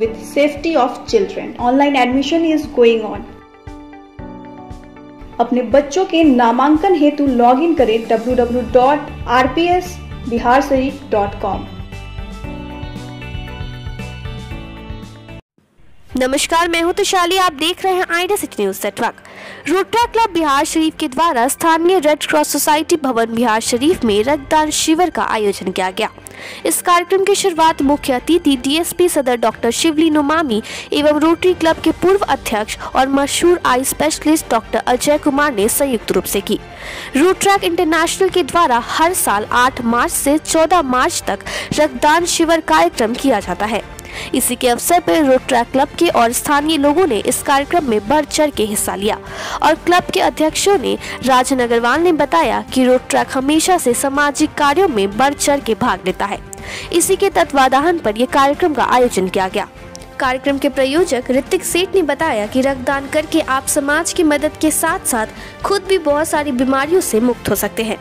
with safety of children. Online admission is going on. अपने बच्चों के नामांकन हेतु लॉगिन करें www.rpsbiharsarik.com नमस्कार मैं हूँ तुशाली आप देख रहे हैं ID city news network Rotary club Bihar Sharif के द्वारा स्थानीय रेड क्रॉस सोसाइटी भवन बिहार शरीफ में रक्तदान शिविर का आयोजन किया गया। इस कार्यक्रम की शुरुआत मुख्य अतिथि डीएसपी सदर डॉक्टर शिवली नुमामी एवं रोटरी क्लब के पूर्व अध्यक्ष और मशहूर eye specialist doctor Ajay Kumar ने संयुक्त रूप से की। रोट्रैक इंटरनेशनल के द्वारा हर साल 8 मार्च से 14 मार्च तक रक्तदान शिविर कार्यक्रम किया जाता है। इसी के अवसर पर रोटरा क्लब के और स्थानीय लोगों ने इस कार्यक्रम में बढ़ चढ़ के हिस्सा लिया। और क्लब के अध्यक्षों ने राजन अग्रवाल ने बताया कि रोट्रैक हमेशा से सामाजिक कार्यों में बढ़ चढ़ के भाग लेता है। इसी के तत्वाधान पर यह कार्यक्रम का आयोजन किया गया। कार्यक्रम के प्रायोजक ऋतिक सेठ ने बताया कि रक्तदान करके आप समाज की मदद के साथ साथ खुद भी बहुत सारी बीमारियों से मुक्त हो सकते हैं।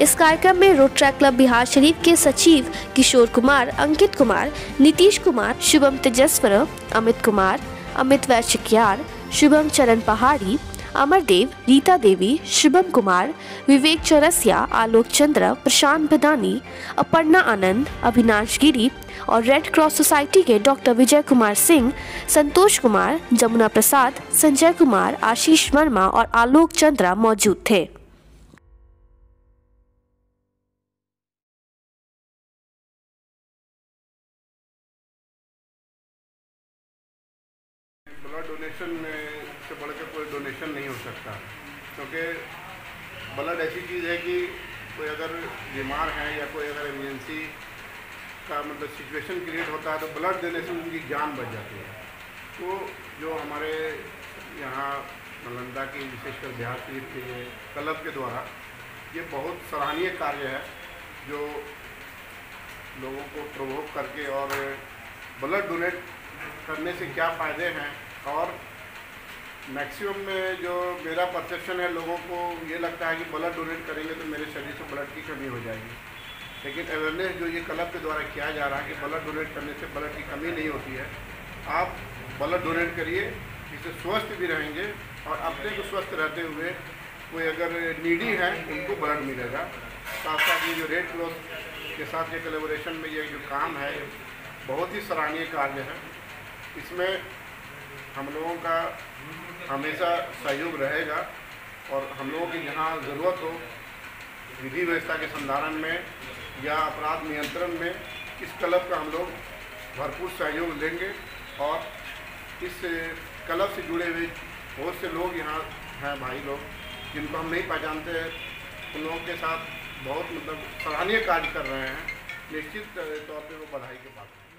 इस कार्यक्रम में रोटरा क्लब बिहार शरीफ के सचिव किशोर कुमार, अंकित कुमार, नीतीश कुमार, शुभम तेजस्वर अमित कुमार, अमित वैश्यार शुभम चरण पहाड़ी अमरदेव रीता देवी, शुभम कुमार, विवेक चौरसिया, आलोक चंद्र, प्रशांत भदानी, अपर्णा आनंद, अविनाश गिरी और रेड क्रॉस सोसाइटी के डॉक्टर विजय कुमार सिंह, संतोष कुमार, जमुना प्रसाद, संजय कुमार, आशीष वर्मा और आलोक चंद्रा मौजूद थे। ब्लड डोनेशन में से बढ़ के कोई डोनेशन नहीं हो सकता। क्योंकि ब्लड ऐसी चीज़ है कि कोई अगर बीमार है या कोई अगर इमरजेंसी का मतलब सिचुएशन क्रिएट होता है तो ब्लड देने से उनकी जान बच जाती है। तो जो हमारे यहाँ नालंदा की विशेषकर बिहार के क्लब के द्वारा ये बहुत सराहनीय कार्य है, जो लोगों को प्रवोक करके और ब्लड डोनेट करने से क्या फ़ायदे हैं और मैक्सिमम में जो मेरा परसेप्शन है, लोगों को ये लगता है कि ब्लड डोनेट करेंगे तो मेरे शरीर से ब्लड की कमी हो जाएगी। लेकिन अवेयरनेस जो ये क्लब के द्वारा किया जा रहा है कि ब्लड डोनेट करने से ब्लड की कमी नहीं होती है, आप ब्लड डोनेट करिए, इससे स्वस्थ भी रहेंगे और अपने को स्वस्थ रहते हुए कोई अगर नीडी है, उनको ब्लड मिलेगा। साथ साथ ये जो रेड क्रॉस के साथ ये कलेबोरेशन में ये जो काम है, बहुत ही सराहनीय कार्य है। इसमें हम लोगों का हमेशा सहयोग रहेगा और हम लोगों की जहाँ ज़रूरत हो, विधि व्यवस्था के संधारण में या अपराध नियंत्रण में, इस क्लब का हम लोग भरपूर सहयोग लेंगे और इस क्लब से जुड़े हुए बहुत से लोग यहाँ हैं, भाई लोग, जिनको हम नहीं पहचानते हैं। उन लोगों के साथ बहुत मतलब सराहनीय कार्य कर रहे हैं। निश्चित तौर पे वो बधाई के पात्र